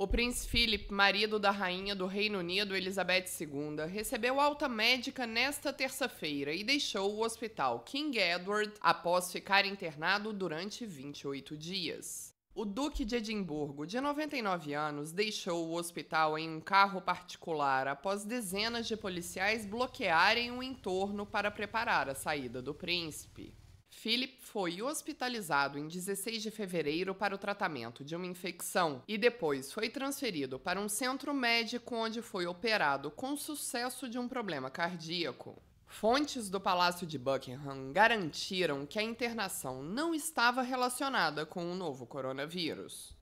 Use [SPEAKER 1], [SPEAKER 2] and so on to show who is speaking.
[SPEAKER 1] O príncipe Philip, marido da rainha do Reino Unido Elizabeth II, recebeu alta médica nesta terça-feira e deixou o hospital King Edward após ficar internado durante 28 dias. O Duque de Edimburgo, de 99 anos, deixou o hospital em um carro particular após dezenas de policiais bloquearem o entorno para preparar a saída do príncipe. Philip foi hospitalizado em 16 de fevereiro para o tratamento de uma infecção e depois foi transferido para um centro médico onde foi operado com sucesso de um problema cardíaco. Fontes do Palácio de Buckingham garantiram que a internação não estava relacionada com o novo coronavírus.